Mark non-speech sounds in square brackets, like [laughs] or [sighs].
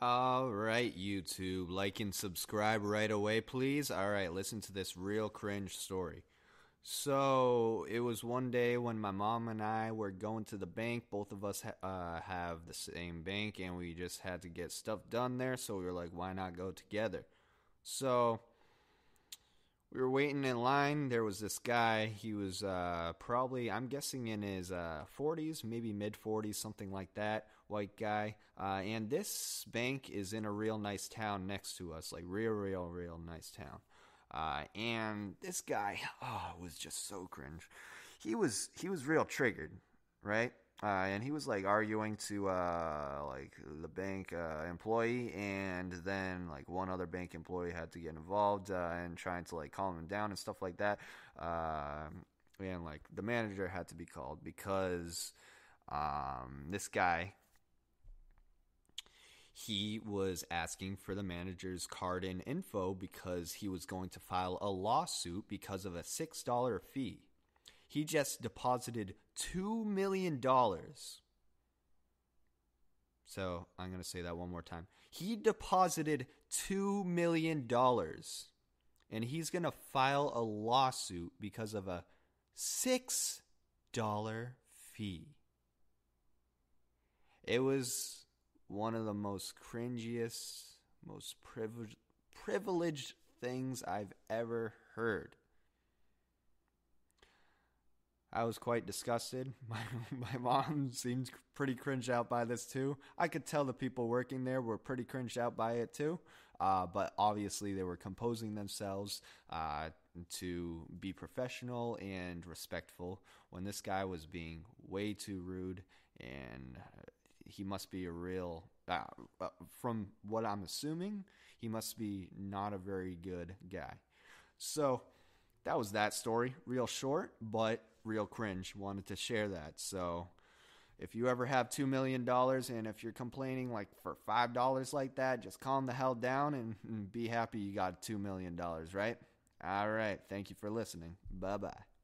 All right, YouTube, like and subscribe right away, please. All right, listen to this real cringe story. So it was one day when my mom and I were going to the bank. Both of us uh, have the same bank, and we just had to get stuff done there. So we were like, why not go together? So we were waiting in line. There was this guy. He was uh, probably, I'm guessing, in his uh, 40s, maybe mid 40s, something like that. White guy. Uh, and this bank is in a real nice town next to us, like real, real, real nice town. Uh, and this guy, [sighs] oh, was just so cringe. He was he was real triggered, right? Uh, and he was like arguing to uh, like the bank uh, employee, and then like one other bank employee had to get involved uh, and trying to like calm him down and stuff like that. Um, and like the manager had to be called because um, this guy he was asking for the manager's card and info because he was going to file a lawsuit because of a $6 fee. He just deposited $2 million. So I'm going to say that one more time. He deposited $2 million and he's going to file a lawsuit because of a $6 fee. It was one of the most cringiest, most privileged, privileged things I've ever heard. I was quite disgusted. [laughs] My, my mom seemed pretty cringed out by this too. I could tell the people working there were pretty cringed out by it too. Uh, but obviously, they were composing themselves uh, to be professional and respectful when this guy was being way too rude and he must be a real. Uh, uh, from what I'm assuming, he must be not a very good guy. So that was that story. Real short, but real cringe. Wanted to share that. So if you ever have $2 million and if you're complaining like for $5 like that, just calm the hell down and, be happy you got $2 million, right? All right. Thank you for listening. Bye bye.